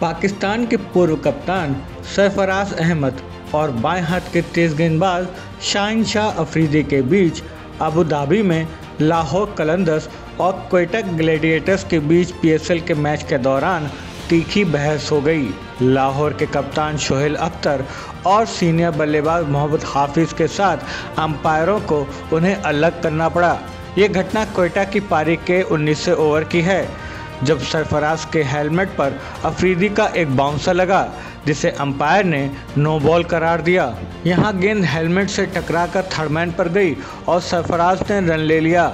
पाकिस्तान के पूर्व कप्तान सरफराज अहमद और बाएँ हाथ के तेज गेंदबाज शाहिन शाह अफरीदी के बीच अबू धाबी में लाहौर कलंदर्स और क्वेटा ग्लैडिएटर्स के बीच पीएसएल के मैच के दौरान तीखी बहस हो गई। लाहौर के कप्तान शोहेल अख्तर और सीनियर बल्लेबाज मोहम्मद हाफिज के साथ अंपायरों को उन्हें अलग करना पड़ा। ये घटना कोयटा की पारी के 19 ओवर की है। जब सरफराज के हेलमेट पर अफरीदी का एक बाउंसर लगा, जिसे अंपायर ने नो बॉल करार दिया। यहाँ गेंद हेलमेट से टकराकर थर्डमैन पर गई और सरफराज ने रन ले लिया।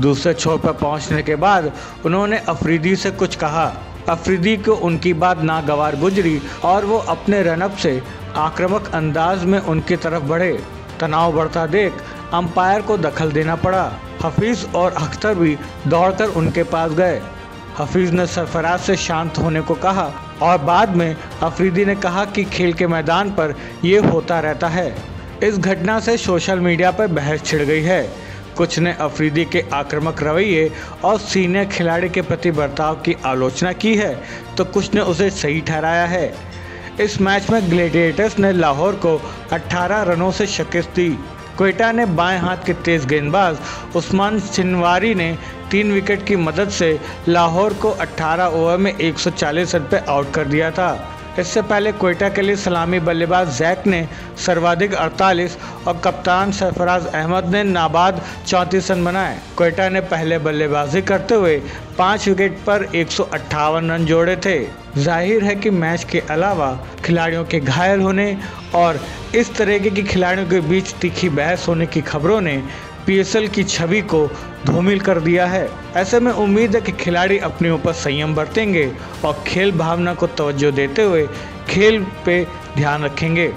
दूसरे छोर पर पहुँचने के बाद उन्होंने अफरीदी से कुछ कहा। अफरीदी को उनकी बात नागवार गुजरी और वो अपने रनअप से आक्रामक अंदाज में उनकी तरफ़ बढ़े। तनाव बढ़ता देख अंपायर को दखल देना पड़ा। हफीज़ और अख्तर भी दौड़कर उनके पास गए। हफीज़ ने सरफराज से शांत होने को कहा और बाद में अफरीदी ने कहा कि खेल के मैदान पर ये होता रहता है। इस घटना से सोशल मीडिया पर बहस छिड़ गई है। कुछ ने अफरीदी के आक्रामक रवैये और सीनियर खिलाड़ी के प्रति बर्ताव की आलोचना की है तो कुछ ने उसे सही ठहराया है। इस मैच में ग्लेडिएटर्स ने लाहौर को 18 रनों से शिकस्त दी। कोयटा ने बाएँ हाथ के तेज गेंदबाज उस्मान चिनवारी ने तीन विकेट की मदद से लाहौर को 18 ओवर में 140 रन पर आउट कर दिया था। इससे पहले कोयटा के लिए सलामी बल्लेबाज जैक ने सर्वाधिक 48 और कप्तान सरफराज अहमद ने नाबाद चौंतीस रन बनाए। कोयटा ने पहले बल्लेबाजी करते हुए पाँच विकेट पर एक सौ अट्ठावन रन जोड़े थे। ज़ाहिर है कि मैच के अलावा खिलाड़ियों के घायल होने और इस तरीके की खिलाड़ियों के बीच तीखी बहस होने की खबरों ने पीएसएल की छवि को धूमिल कर दिया है। ऐसे में उम्मीद है कि खिलाड़ी अपने ऊपर संयम बरतेंगे और खेल भावना को तवज्जो देते हुए खेल पे ध्यान रखेंगे।